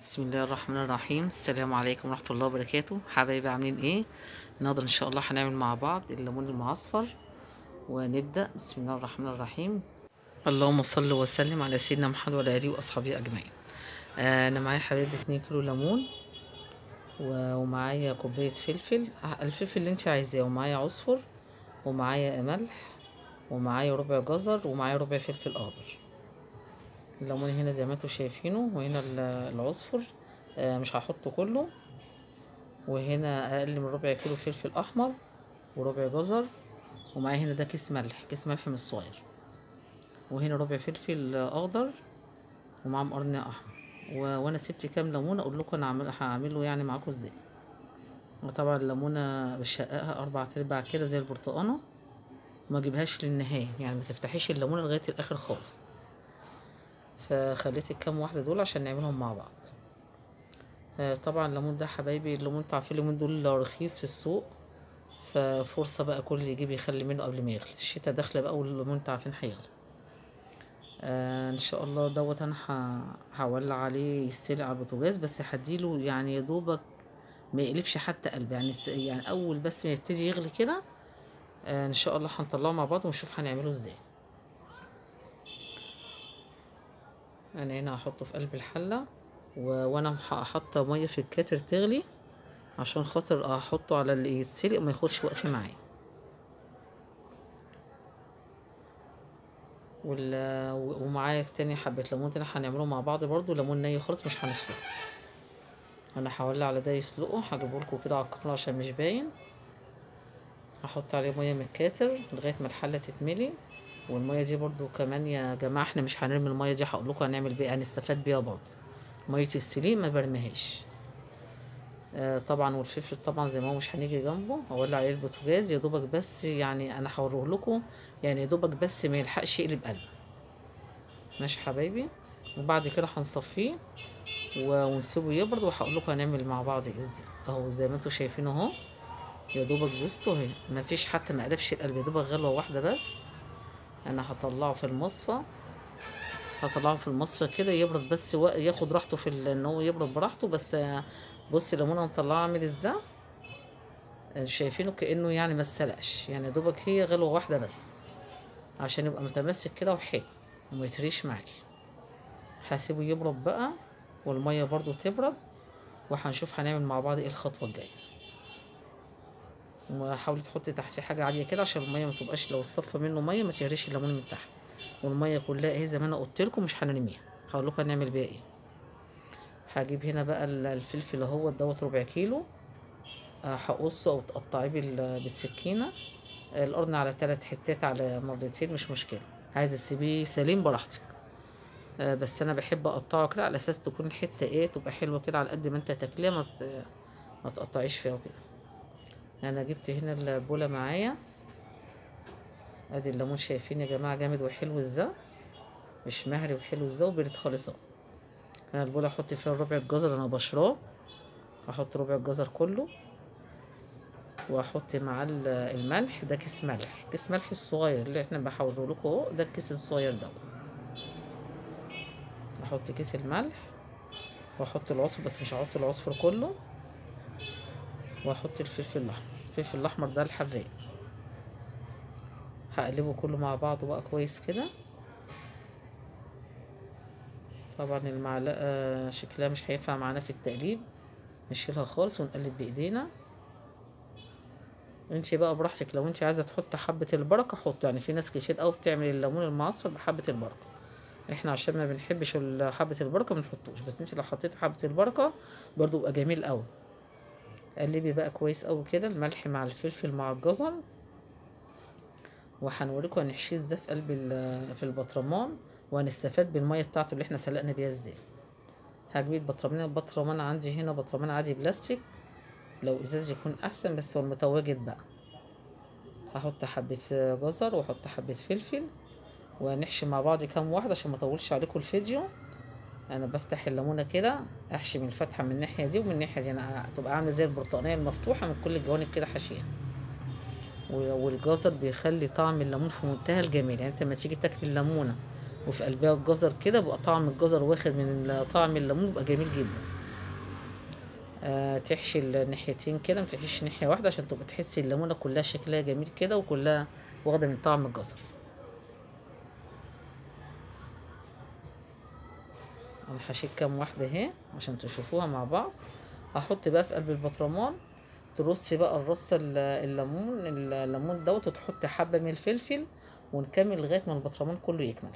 بسم الله الرحمن الرحيم. السلام عليكم ورحمة الله وبركاته. حبايبي عاملين إيه؟ النهارده ان شاء الله هنعمل مع بعض الليمون المعصفر ونبدأ. بسم الله الرحمن الرحيم. اللهم صل وسلم على سيدنا محمد وعلى آله وأصحابه أجمعين. آه أنا معايا حبايبي 2 كيلو ليمون ومعايا كوباية فلفل. الفلفل اللي انت عايزاه ومعايا عصفر ومعايا ملح ومعايا ربع جزر ومعايا ربع فلفل أخضر. الليمون هنا زي ما أنتوا شايفينه وهنا ال- العصفر آه، مش هحطه كله. وهنا أقل من ربع كيلو فلفل أحمر وربع جزر. ومعايا هنا ده كيس ملح كيس ملح من الصغير. وهنا ربع فلفل أخضر ومعاه قرن أحمر. و... وأنا سبت كام ليمونة أقول لكم أنا. هعمله يعني معاكم إزاي. وطبعا الليمونة بشققها أربع أرباع كده زي البرتقانة. وما أجيبهاش للنهاية يعني ما تفتحيش الليمونة لغاية الآخر خالص. فخليت الكام واحدة دول عشان نعملهم مع بعض. آه، طبعا الليمون ده حبايبي الليمون أنتوا عارفين الليمون دول رخيص في السوق ففرصة بقى كل اللي يجيب يخلي منه قبل ما يغلي. الشتا داخلة بقى والليمون أنتوا عارفين هيغلي آه إن شاء الله دوت أنا هولع عليه يتسلق على البوتاجاز بس هديله يعني يا دوبك ما يقلبش حتى قلب يعني يعني أول بس ما يبتدي يغلي كده آه إن شاء الله هنطلعه مع بعض ونشوف هنعمله إزاي. أنا هنا هحطه في قلب الحلة. وأنا هحط مية في الكاتر تغلي عشان خاطر احطه على اللي يتسلق ما ياخدش وقت معايا. وال... ومعايا تاني حبة ليمون تاني هنعمله مع بعض برضو ليمون ني خالص مش هنسلقه. أنا هولع على ده يسلقه هجيبهولكوا كده على الكاميرا عشان مش باين. هحط عليه مية من الكاتر لغاية ما الحلة تتملي. والمية دي برضو كمان يا جماعة إحنا مش هنرمي المية دي هقول لكم هنعمل بيها هنستفاد بيها برضو. مية السليق ما برميهاش. آه طبعا والفلفل طبعا زي ما هو مش هنيجي جنبه. هولع عليه البوتاجاز يا دوبك بس يعني أنا هوريه لكم يعني يا دوبك بس ما يلحقش يقلب قلب. ماشي حبايبي؟ وبعد كده هنصفيه ونسيبه يبرد وهقول لكم هنعمل مع بعض إيه إزاي. أهو زي ما أنتوا شايفين أهو. يا دوبك بصوا اهي ما فيش حتى ما قلبش القلب يا دوبك غلوة واحدة بس. أنا هطلعه في المصفى هطلعه في المصفى كده يبرد بس. ياخد راحته في. إن هو يبرد براحته بس بصي الليمونه مطلعه عامل إزاي شايفينه كأنه يعني ما اتسلقش يعني دوبك هي غلوة واحدة بس عشان يبقى متماسك كده وحلو وما يتريش معاكي هسيبه يبرد بقى والمية برضو تبرد وهنشوف هنعمل مع بعض إيه الخطوة الجاية وحاولي تحطي تحتيه حاجة عالية كده عشان المية ما تبقاش لو اتصفى منه مية ما تهريش الليمون من تحت. والمية كلها اهي زي ما أنا قلت لكم مش هنرميها. هقول لكم هنعمل بيها إيه؟ هجيب هنا بقى ال- الفلفل أهو دوت ربع كيلو. آه، هقصه أو تقطعيه بال- بالسكينة. القرن على ثلاث حتات على مرتين مش مشكلة. عايزه تسيبيه سليم براحتك. آه، بس أنا بحب أقطعه كده على أساس تكون الحته إيه تبقى حلوة كده على قد ما أنت تاكليها ما تقطعيش فيها وكده. أنا جبت هنا البولة معايا. أدي الليمون شايفين يا جماعة جامد وحلو إزاي؟ مش مهري وحلو إزاي وبرد خالص أهو. أنا البولة أحط فيها ربع الجزر أنا بشراه. أحط ربع الجزر كله. واحط ال- الملح ده كيس ملح. كيس ملح الصغير اللي إحنا بقوله لكم أهو ده الكيس الصغير ده. أحط كيس الملح. واحط العصفر بس مش هحط العصفر كله. وأحط الفلفل الأحمر. الفلفل الأحمر ده الحراق. هقلبه كله مع بعضه بقى كويس كده. طبعا المعلقة شكلها مش هينفع معانا في التقليب. نشيلها خالص ونقلب بإيدينا. انتي بقى براحتك لو أنتي عايزة تحط حبة البركة حط يعني في ناس كتير قوي بتعمل الليمون المعصفر بحبة البركة. إحنا عشان ما بنحبش حبة البركة ما نحطوش بس أنتي لو حطيتي حبة البركة برضو يبقى جميل قوي قلبي بقى كويس قوي كده الملح مع الفلفل مع الجزر. وهنوريكم هنحشيه إزاي في قلب ال- في البطرمان وهنستفاد بالمية بتاعته اللي إحنا سلقنا بيها إزاي. هجيب البطرمان البطرمان عندي هنا بطرمان عادي بلاستيك لو إزاز يكون أحسن بس هو المتواجد بقى. هحط حبة جزر وأحط حبة فلفل ونحشي مع بعض كام واحدة عشان ما أطولش عليكم الفيديو. أنا بفتح الليمونة كده أحشي من الفتحة من الناحية دي ومن الناحية دي أنا تبقى عاملة زي البرتقانية المفتوحة من كل الجوانب كده حشيها والجزر بيخلي طعم الليمون في منتهى الجمال. يعني أنت لما تيجي تاكل الليمونة وفي قلبها الجزر كده بيبقى طعم الجزر واخد من طعم الليمون بيبقى جميل جدا. آه تحشي الناحيتين كده متحشيش ناحية واحدة عشان تبقى تحسي الليمونة كلها شكلها جميل كده وكلها واخدة من طعم الجزر. أنا حشيت كام واحدة اهي عشان تشوفوها مع بعض. هحط بقى في قلب البطرمان ترصي بقى الرصة ال- الليمون الليمون دوت وتحطي حبة من الفلفل ونكمل لغاية ما البطرمان كله يكمل.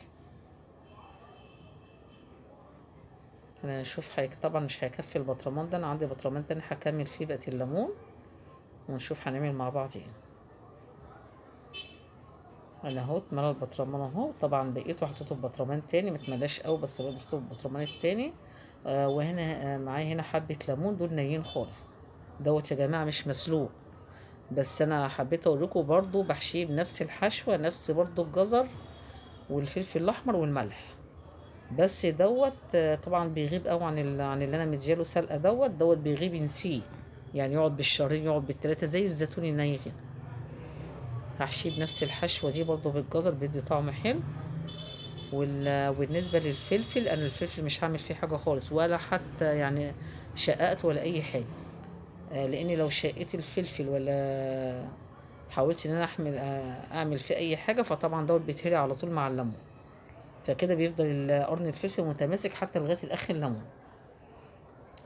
أنا حضرتك طبعا مش هيكفي البطرمان ده أنا عندي بطرمان تاني هكمل فيه بقية الليمون ونشوف هنعمل مع بعض إيه. أنا اهو اتملى البطرمان اهو. طبعا بقيته في بطرمان تاني متملاش قوي بس برضه حطيته في البطرمان التاني. آه وهنا آه معايا هنا حبة ليمون دول نيين خالص. دوت يا جماعة مش مسلوق. بس أنا حبيت أقول لكم برضه بحشيه بنفس الحشوة نفس برضه الجزر والفلفل الأحمر والملح. بس دوت آه، طبعا بيغيب قوي عن عن اللي أنا مدياله سلقة دوت. دوت بيغيب ينسيه. يعني يقعد بالشهرين يقعد بالتلاتة زي الزيتون الني كده. هحشيه بنفس الحشوه دي برضو بالجزر بيدي طعم حلو. وبالنسبة للفلفل أنا الفلفل مش هعمل فيه حاجة خالص ولا حتى يعني شققت ولا أي حاجة. آه، لأني لو شقيت الفلفل ولا حاولت إن أنا أحمل آه، أعمل فيه أي حاجة فطبعا دوت بيتهري على طول مع الليمون. فكده بيفضل قرن الفلفل متماسك حتى لغاية الآخر الليمون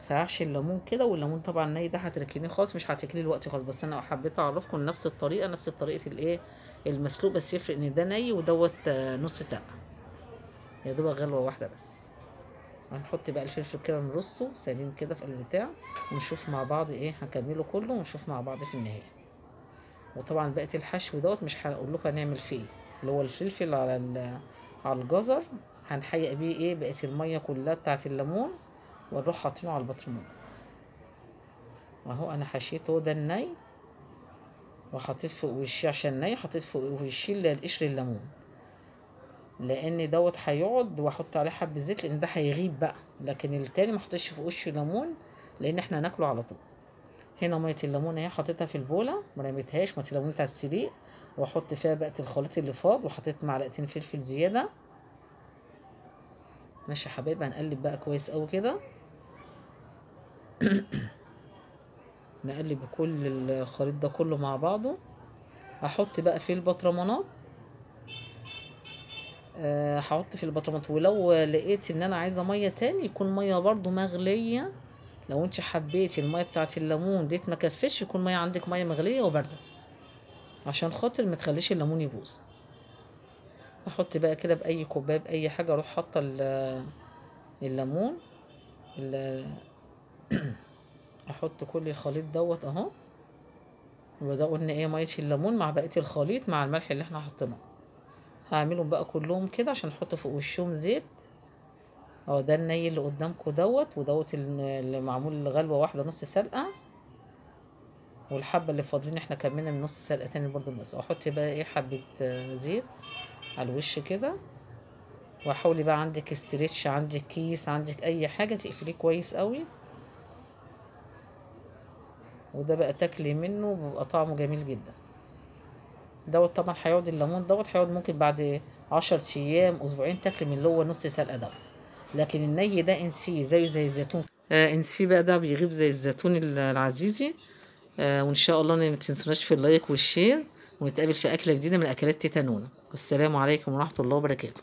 فهحشي الليمون كده والليمون طبعا ني ده هتركنيه خالص مش هتاكليه دلوقتي خالص بس أنا حبيت أعرفكم نفس الطريقة نفس طريقه الإيه المسلوق بس يفرق إن ده ني ودوت نص ساعه يا دوبك غلوة واحدة بس. هنحط بقى الفلفل كده نرصه سليم كده في البتاع ونشوف مع بعض إيه هنكمله كله ونشوف مع بعض في النهاية. وطبعا بقية الحشو دوت مش هقول لكم هنعمل فيه. اللي هو الفلفل على على الجزر هنحيق بيه إيه بقية المية كلها بتاعة الليمون ونروح حاطينه على البطرمان اهو أنا حشيته ده الني وحطيت فوق وشي عشان ني حطيت فوق وشي القشر الليمون. لأن دوت هيقعد واحط عليه حبة زيت لأن ده هيغيب بقى. لكن التاني ما حطيتش في وشه ليمون لأن إحنا هناكله على طول. هنا مية الليمون اهي حطيتها في البولة ما رميتهاش ميه الليمون بتاع السليق واحط فيها بقى الخليط اللي فاض وحطيت معلقتين فلفل زيادة. ماشي يا حبايبي هنقلب بقى كويس قوي كده. نقلب كل الخليط ده كله مع بعضه. هحط بقى في البطرمانات. آه، هحط في البطرمانات. ولو لقيت إن أنا عايزة مية تاني يكون مية برضو مغلية. لو أنت حبيتي المية بتاعت الليمون ديت ما كفش يكون مية عندك مية مغلية وباردة. عشان خاطر ما تخليش الليمون يبوظ. أحط بقى كده بأي كوباية بأي حاجة أروح حاطة ال- الليمون ال- أحط كل الخليط دوت أهو. وده قلنا إيه مية الليمون مع بقية الخليط مع الملح اللي إحنا حطيناه. هعملهم بقى كلهم كده عشان أحط فوق وشهم زيت. أهو ده الني اللي قدامكم دوت ودوت ال- اللي معمول غلوة واحدة نص سلقة. والحبة اللي فاضلين إحنا كملنا من نص سلقة تاني برضو بس أحط بقى إيه حبة آه، زيت على الوش كده. وحاولي بقى عندك stretch عندك كيس عندك أي حاجة تقفليه كويس قوي. وده بقى تاكلي منه بيبقى طعمه جميل جدا. دوت طبعا هيقعد الليمون دوت هيقعد ممكن بعد عشر أيام أسبوعين تاكلي من اللي هو نص سلقة دوت لكن الني ده انسيه زيه زي الزيتون. آه انسيه بقى ده بيغيب زي الزيتون العزيزي. آه وإن شاء الله ما تنسوناش في ال like وال share ونتقابل في أكلة جديدة من أكلات تيتا نونا والسلام عليكم ورحمة الله وبركاته.